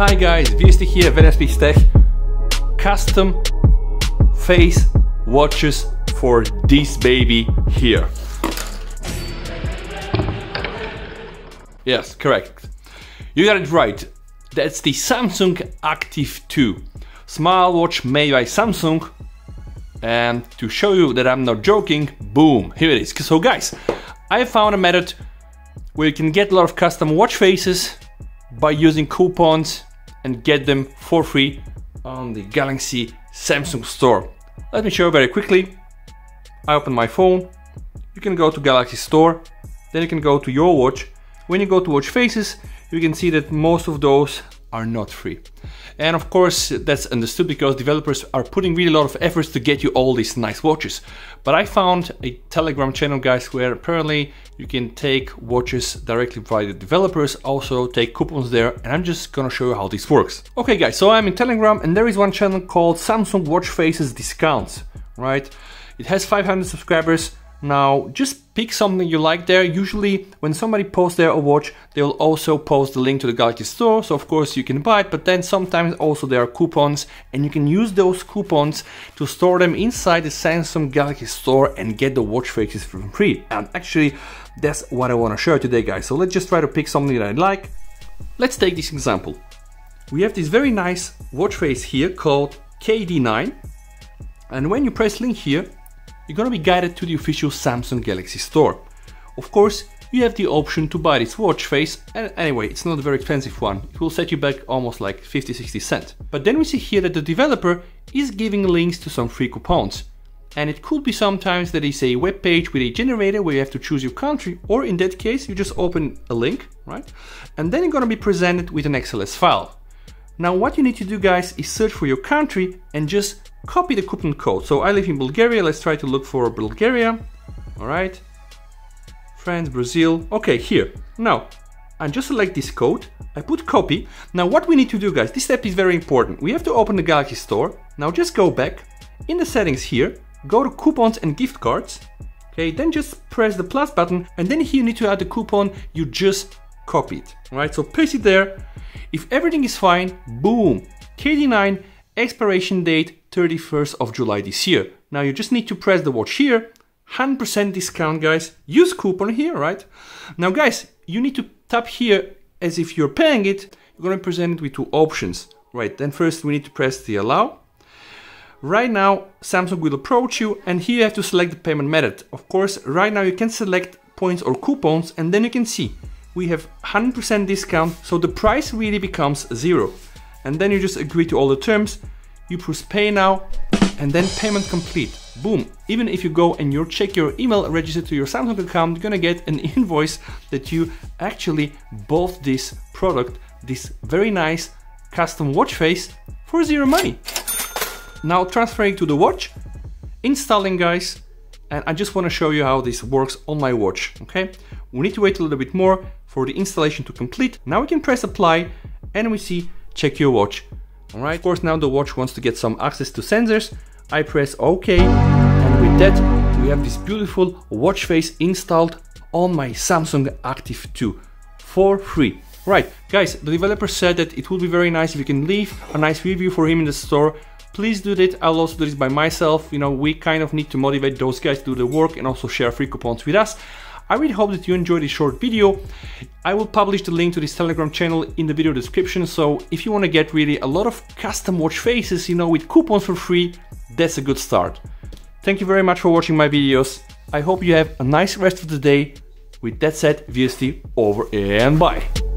Hi guys, VST here, Venus Tech. Custom face watches for this baby here. Yes, correct. You got it right. That's the Samsung Active 2. Smile watch made by Samsung. And to show you that I'm not joking, boom, here it is. So guys, I found a method where you can get a lot of custom watch faces by using coupons and get them for free on the Galaxy Samsung store. Let me show you very quickly. I open my phone, you can go to Galaxy store, then you can go to your watch. When you go to watch faces, you can see that most of those are not free. And of course, that's understood because developers are putting really a lot of efforts to get you all these nice watches. But I found a Telegram channel, guys, where apparently you can take watches directly by the developers, also take coupons there, and I'm just gonna show you how this works. Okay, guys, so I'm in Telegram, and there is one channel called Samsung Watch Faces Discounts, right? It has 500 subscribers, now, just pick something you like there. Usually, when somebody posts their watch, they will also post the link to the Galaxy store. So, of course, you can buy it, but then sometimes also there are coupons, and you can use those coupons to store them inside the Samsung Galaxy store and get the watch faces for free. And actually, that's what I want to show today, guys. So, let's just try to pick something that I like. Let's take this example. We have this very nice watch face here called KD9. And when you press link here, you're gonna be guided to the official Samsung Galaxy store. Of course, you have the option to buy this watch face, and anyway, it's not a very expensive one. It will set you back almost like 50-60 cents. But then we see here that the developer is giving links to some free coupons. And it could be sometimes that is a web page with a generator where you have to choose your country, or in that case, you just open a link, right? And then you're gonna be presented with an XLS file. Now what you need to do guys is search for your country and just copy the coupon code. So I live in Bulgaria, let's try to look for Bulgaria. All right, France, Brazil, okay, here. Now, I just select this code, I put copy. Now what we need to do guys, this step is very important. We have to open the Galaxy Store. Now just go back, in the settings here, go to coupons and gift cards. Okay, then just press the plus button and then here you need to add the coupon you just copied. All right, so paste it there. If everything is fine, boom, KD9 expiration date 31st of July this year. Now you just need to press the watch here, 100% discount guys, use coupon here, right? Now guys, you need to tap here as if you're paying it, you're gonna present it with two options, right? Then first we need to press the allow. Right now, Samsung will approach you and here you have to select the payment method. Of course, right now you can select points or coupons and then you can see we have 100% discount, so the price really becomes zero and then you just agree to all the terms, you press pay now, and then payment complete. Boom. Even if you go and you check your email registered to your Samsung account, you're gonna get an invoice that you actually bought this product, this very nice custom watch face for zero money. Now transferring to the watch, installing guys, and I just wanna show you how this works on my watch, okay? We need to wait a little bit more for the installation to complete. Now we can press apply and we see check your watch. All right, of course now the watch wants to get some access to sensors. I press OK and with that we have this beautiful watch face installed on my Samsung Active 2 for free. Right, guys, the developer said that it would be very nice if you can leave a nice review for him in the store. Please do that. I'll also do this by myself. You know, we kind of need to motivate those guys to do the work and also share free coupons with us. I really hope that you enjoyed this short video. I will publish the link to this Telegram channel in the video description, so if you want to get really a lot of custom watch faces, you know, with coupons for free, that's a good start. Thank you very much for watching my videos. I hope you have a nice rest of the day. With that said, VST over and bye.